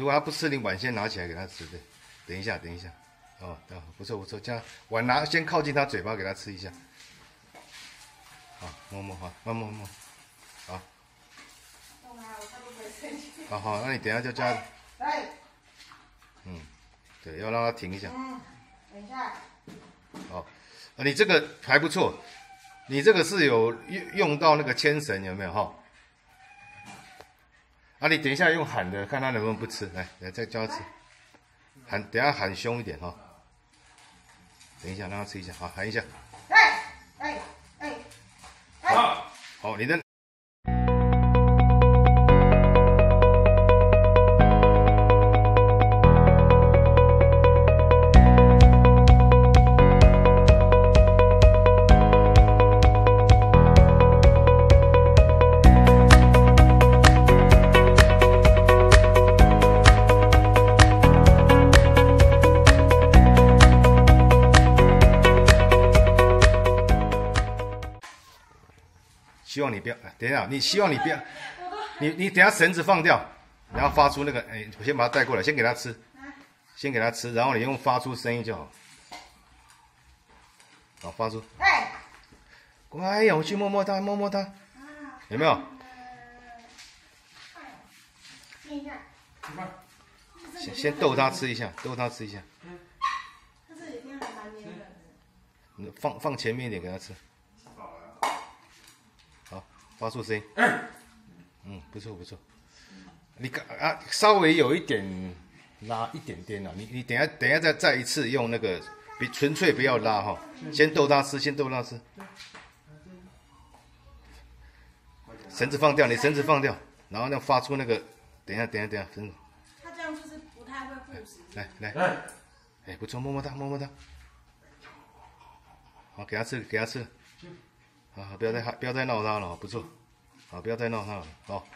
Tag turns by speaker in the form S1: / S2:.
S1: 如果他不吃，你碗先拿起来给他吃对。等一下，等一下，哦，哦，不错不错，这样碗拿先靠近他嘴巴给他吃一下。好，摸摸好，摸摸摸，好。好好，那你等下就叫他。
S2: 来。
S1: 嗯，对，要让他停一下。
S2: 嗯，等一下。
S1: 好，啊，你这个还不错，你这个是有用用到那个牵绳有没有哈？啊，你等一下用喊的，看他能不能不吃，来，来再教他吃，喊，等下喊凶一点哈。等一下，让他吃一下，好，喊一下。
S2: 哎哎哎好！
S1: 好，你的。希望你不要，等一下，你希望你不要，你你等下绳子放掉，然后发出那个，哎，我先把它带过来，先给它吃，先给它吃，然后你用发出声音就好，好发出，哎，乖呀，我去摸摸它，摸摸它，有没有？先先逗它吃一下，逗它吃一下，放放前面一点给它吃。发出声音，嗯，不错不错，你刚啊稍微有一点拉一点点了，你你等下等下再再一次用那个，比纯粹不要拉哈，先逗他吃，先逗他吃，绳子放掉，你绳子放掉，然后呢发出那个，等一下等一下等一下，绳子，
S2: 他这样就是不太会护食，
S1: 来来，哎。不错，摸摸他摸摸他，好给他吃给他吃。啊，不要再不要再闹他了，不错，啊，不要再闹他了，好。